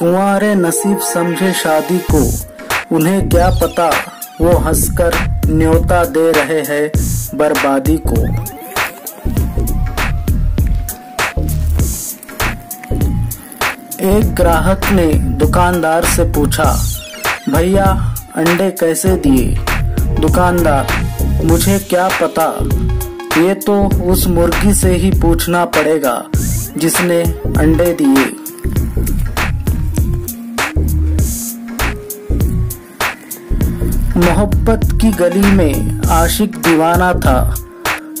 कुंवारे नसीब समझे शादी को। उन्हें क्या पता, वो हंसकर न्योता दे रहे हैं बर्बादी को। एक ग्राहक ने दुकानदार से पूछा, भैया, अंडे कैसे दिए? दुकानदार, मुझे क्या पता, ये तो उस मुर्गी से ही पूछना पड़ेगा जिसने अंडे दिए। मोहब्बत की गली में आशिक दीवाना था,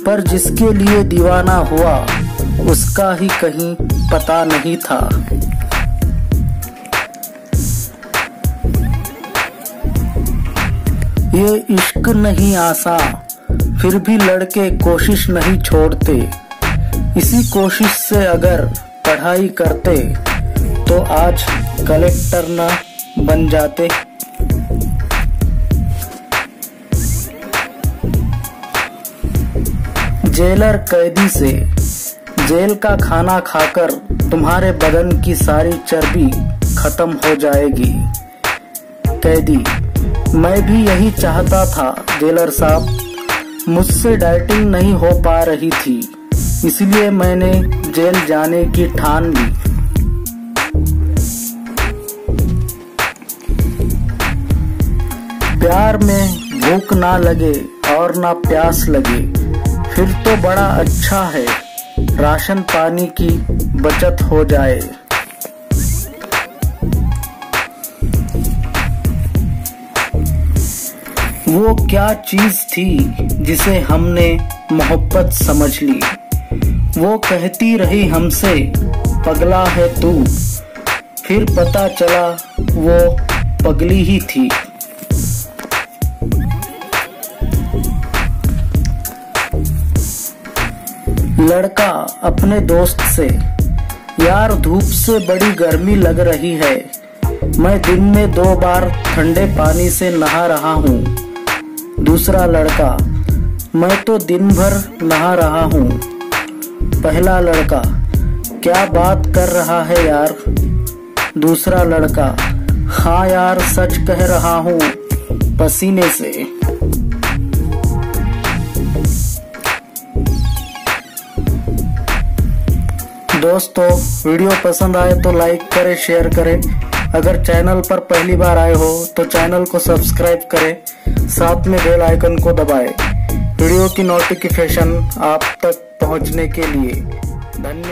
पर जिसके लिए दीवाना हुआ, उसका ही कहीं पता नहीं था। ये इश्क नहीं आसा, फिर भी लड़के कोशिश नहीं छोड़ते। इसी कोशिश से अगर पढ़ाई करते तो आज कलेक्टर न बन जाते। जेलर कैदी से जेल का खाना खाकर तुम्हारे बदन की सारी चर्बी खत्म हो जाएगी। कैदी, मैं भी यही चाहता था जेलर साहब। मुझसे डाइटिंग नहीं हो पा रही थी, इसलिए मैंने जेल जाने की ठान ली। प्यार में भूख ना लगे और ना प्यास लगे। फिर तो बड़ा अच्छा है। राशन पानी की बचत हो जाए। वो क्या चीज़ थी जिसे हमने मोहब्बत समझ ली? वो कहती रही हमसे, पगला है तू। फिर पता चला वो पगली ही थी। लड़का अपने दोस्त से, यार धूप से बड़ी गर्मी लग रही है। मैं दिन में दो बार ठंडे पानी से नहा रहा हूँ। दूसरा लड़का, मैं तो दिन भर नहा रहा हूँ। पहला लड़का, क्या बात कर रहा है यार? दूसरा लड़का हाँ यार, सच कह रहा हूँ। पसीने से। दोस्तों, वीडियो पसंद आए तो लाइक करें शेयर करें। अगर चैनल पर पहली बार आए हो तो चैनल को सब्सक्राइब करें। साथ में बेल आइकन को दबाएँ। वीडियो की नोटिफिकेशन आप तक पहुँचने के लिए। धन्यवाद।